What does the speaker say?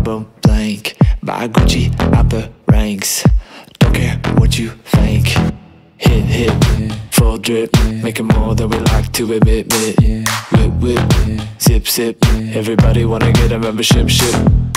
album blank. Buy Gucci out the ranks. Don't care what you think. Hit, hit, full drip. Making more than we like to admit. Whip, whip, zip, zip. Everybody wanna get a membership, ship.